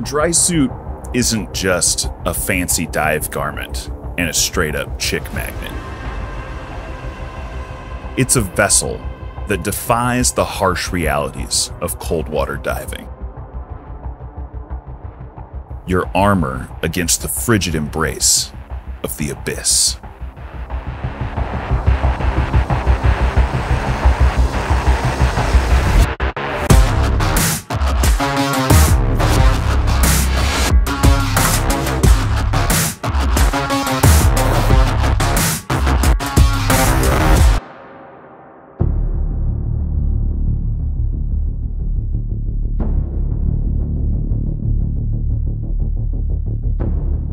A dry suit isn't just a fancy dive garment and a straight up chick magnet. It's a vessel that defies the harsh realities of cold water diving. Your armor against the frigid embrace of the abyss.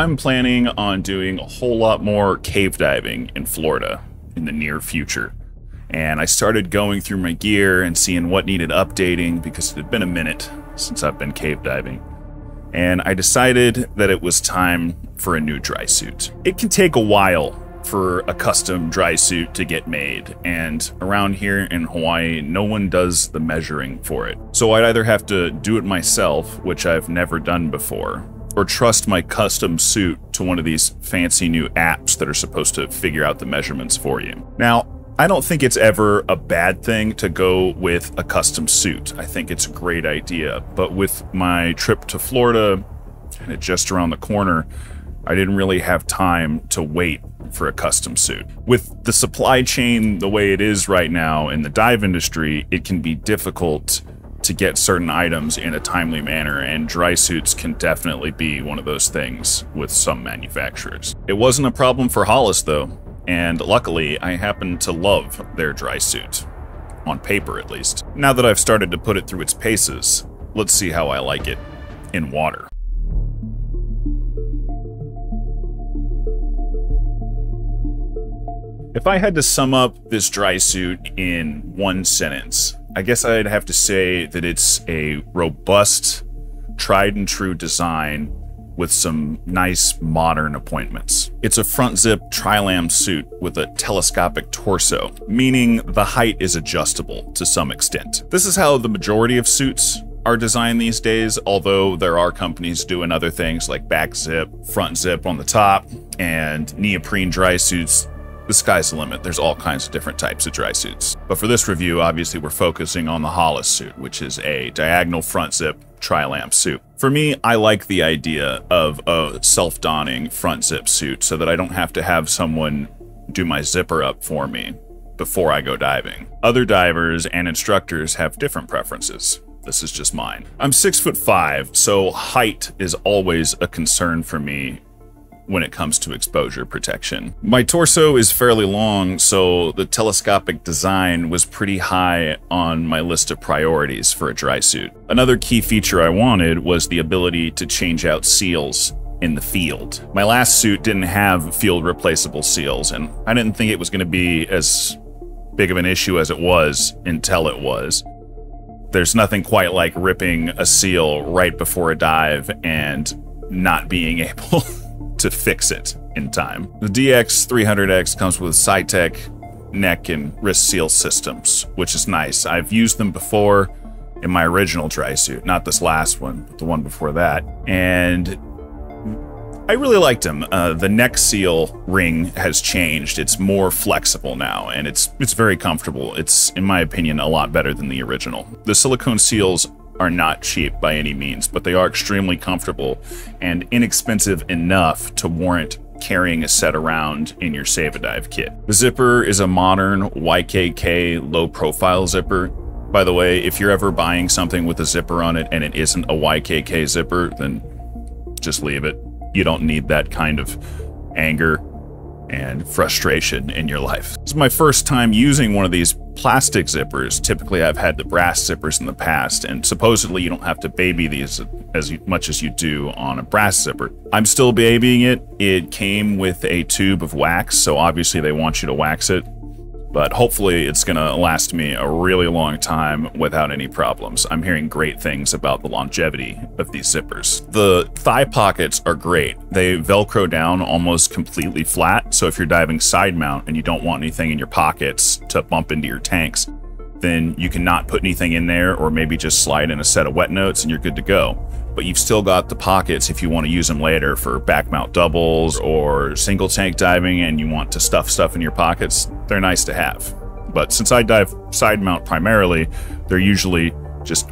I'm planning on doing a whole lot more cave diving in Florida in the near future. And I started going through my gear and seeing what needed updating because it had been a minute since I've been cave diving. And I decided that it was time for a new dry suit. It can take a while for a custom dry suit to get made, and around here in Hawaii, no one does the measuring for it. So I'd either have to do it myself, which I've never done before, or trust my custom suit to one of these fancy new apps that are supposed to figure out the measurements for you. Now, I don't think it's ever a bad thing to go with a custom suit. I think it's a great idea. But with my trip to Florida, and it just around the corner, I didn't really have time to wait for a custom suit. With the supply chain the way it is right now in the dive industry, it can be difficult to get certain items in a timely manner, and dry suits can definitely be one of those things with some manufacturers. It wasn't a problem for Hollis though, and luckily I happen to love their dry suit. On paper at least. Now that I've started to put it through its paces, let's see how I like it in water. If I had to sum up this dry suit in one sentence, I guess I'd have to say that it's a robust, tried and true design with some nice modern appointments. It's a front zip trilam suit with a telescopic torso, meaning the height is adjustable to some extent. This is how the majority of suits are designed these days, although there are companies doing other things like back zip, front zip on the top, and neoprene dry suits the sky's the limit. There's all kinds of different types of dry suits. But for this review, obviously we're focusing on the Hollis suit, which is a diagonal front zip tri-lam suit. For me, I like the idea of a self-donning front zip suit so that I don't have to have someone do my zipper up for me before I go diving. Other divers and instructors have different preferences. This is just mine. I'm six foot five, so height is always a concern for me when it comes to exposure protection. My torso is fairly long, so the telescopic design was pretty high on my list of priorities for a dry suit. Another key feature I wanted was the ability to change out seals in the field. My last suit didn't have field replaceable seals, and I didn't think it was going to be as big of an issue as it was until it was. There's nothing quite like ripping a seal right before a dive and not being able to fix it in time. The DX300X comes with SI Tech neck and wrist seal systems, which is nice. I've used them before in my original dry suit, not this last one, but the one before that. And I really liked them. Uh, the neck seal ring has changed. It's more flexible now, and it's it's very comfortable. It's, in my opinion, a lot better than the original. The silicone seals are not cheap by any means, but they are extremely comfortable and inexpensive enough to warrant carrying a set around in your Save a Dive kit. The zipper is a modern YKK low profile zipper. By the way, if you're ever buying something with a zipper on it and it isn't a YKK zipper, then just leave it. You don't need that kind of anger and frustration in your life. This is my first time using one of these plastic zippers. Typically, I've had the brass zippers in the past, and supposedly you don't have to baby these as much as you do on a brass zipper. I'm still babying it. It came with a tube of wax, so obviously they want you to wax it but hopefully it's going to last me a really long time without any problems. I'm hearing great things about the longevity of these zippers. The thigh pockets are great. They velcro down almost completely flat, so if you're diving side mount and you don't want anything in your pockets to bump into your tanks, then you can not put anything in there or maybe just slide in a set of wet notes and you're good to go. But you've still got the pockets if you want to use them later for back mount doubles or single tank diving and you want to stuff stuff in your pockets, they're nice to have. But since I dive side mount primarily, they're usually just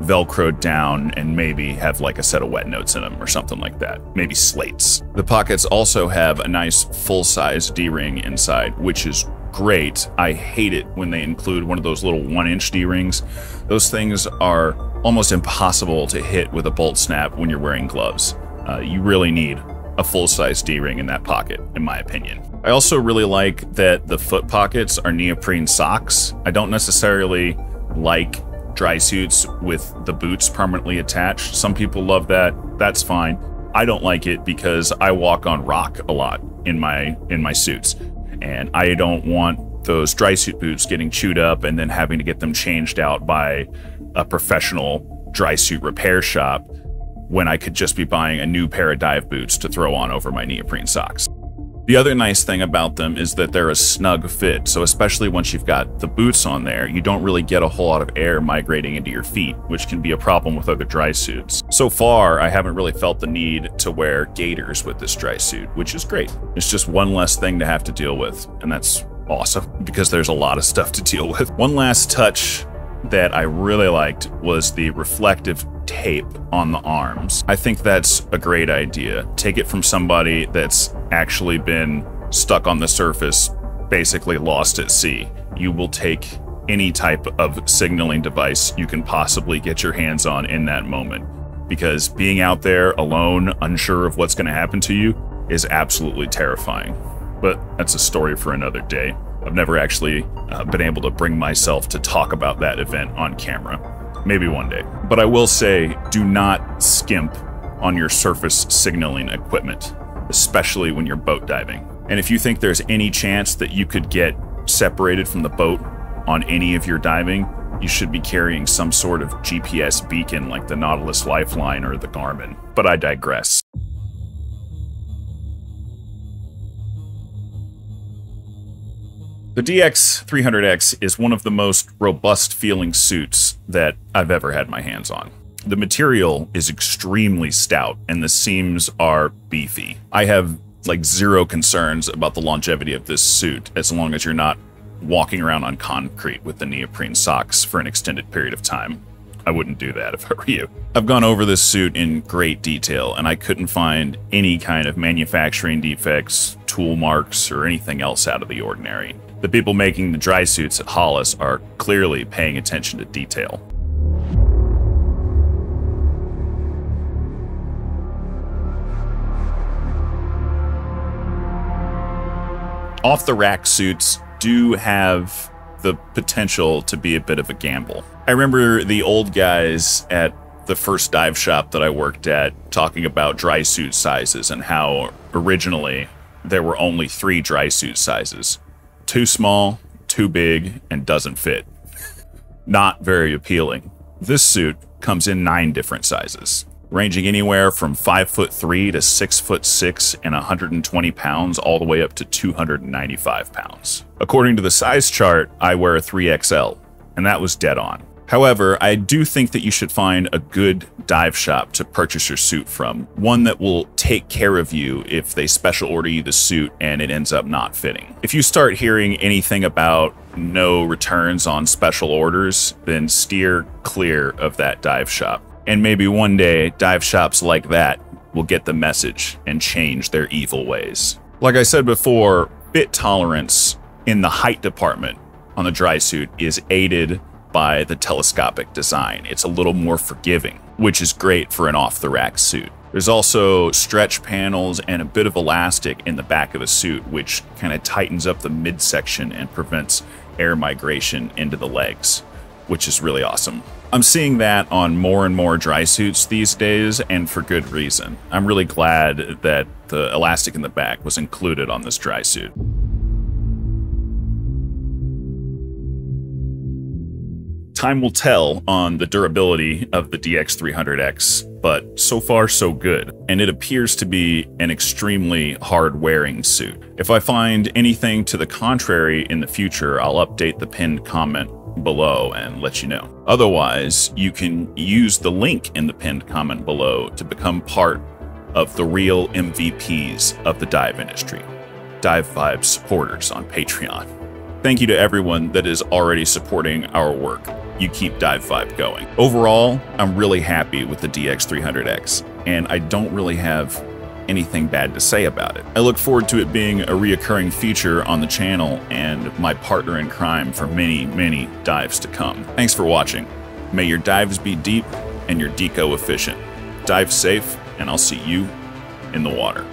velcroed down and maybe have like a set of wet notes in them or something like that. Maybe slates. The pockets also have a nice full-size D-ring inside, which is great. I hate it when they include one of those little one-inch D-rings. Those things are almost impossible to hit with a bolt snap when you're wearing gloves. Uh, you really need a full-size D-ring in that pocket, in my opinion. I also really like that the foot pockets are neoprene socks. I don't necessarily like dry suits with the boots permanently attached. Some people love that. That's fine. I don't like it because I walk on rock a lot in my in my suits. And I don't want those dry suit boots getting chewed up and then having to get them changed out by a professional dry suit repair shop when I could just be buying a new pair of dive boots to throw on over my neoprene socks. The other nice thing about them is that they're a snug fit, so especially once you've got the boots on there, you don't really get a whole lot of air migrating into your feet, which can be a problem with other dry suits. So far, I haven't really felt the need to wear gaiters with this dry suit, which is great. It's just one less thing to have to deal with, and that's awesome because there's a lot of stuff to deal with. One last touch that I really liked was the reflective tape on the arms. I think that's a great idea. Take it from somebody that's actually been stuck on the surface, basically lost at sea. You will take any type of signaling device you can possibly get your hands on in that moment. Because being out there alone, unsure of what's going to happen to you, is absolutely terrifying. But that's a story for another day. I've never actually uh, been able to bring myself to talk about that event on camera. Maybe one day. But I will say, do not skimp on your surface signaling equipment, especially when you're boat diving. And if you think there's any chance that you could get separated from the boat on any of your diving, you should be carrying some sort of GPS beacon like the Nautilus Lifeline or the Garmin. But I digress. The DX300X is one of the most robust feeling suits that I've ever had my hands on. The material is extremely stout and the seams are beefy. I have like zero concerns about the longevity of this suit as long as you're not walking around on concrete with the neoprene socks for an extended period of time. I wouldn't do that if I were you. I've gone over this suit in great detail and I couldn't find any kind of manufacturing defects, tool marks, or anything else out of the ordinary. The people making the dry suits at Hollis are clearly paying attention to detail. Off the rack suits do have the potential to be a bit of a gamble. I remember the old guys at the first dive shop that I worked at talking about dry suit sizes and how originally there were only three dry suit sizes too small, too big, and doesn't fit. Not very appealing. This suit comes in nine different sizes, ranging anywhere from 5 foot 3 to 6 foot 6 and 120 pounds all the way up to 295 pounds. According to the size chart, I wear a 3XL, and that was dead on. However, I do think that you should find a good dive shop to purchase your suit from, one that will take care of you if they special order you the suit and it ends up not fitting. If you start hearing anything about no returns on special orders, then steer clear of that dive shop. And maybe one day, dive shops like that will get the message and change their evil ways. Like I said before, fit tolerance in the height department on the dry suit is aided by the telescopic design. It's a little more forgiving, which is great for an off-the-rack suit. There's also stretch panels and a bit of elastic in the back of the suit, which kind of tightens up the midsection and prevents air migration into the legs, which is really awesome. I'm seeing that on more and more dry suits these days, and for good reason. I'm really glad that the elastic in the back was included on this dry suit. Time will tell on the durability of the DX300X, but so far so good, and it appears to be an extremely hard-wearing suit. If I find anything to the contrary in the future, I'll update the pinned comment below and let you know. Otherwise, you can use the link in the pinned comment below to become part of the real MVPs of the dive industry, Dive Vibe supporters on Patreon. Thank you to everyone that is already supporting our work. You keep Dive Vibe going. Overall, I'm really happy with the DX300X, and I don't really have anything bad to say about it. I look forward to it being a reoccurring feature on the channel and my partner in crime for many, many dives to come. Thanks for watching. May your dives be deep and your deco efficient. Dive safe, and I'll see you in the water.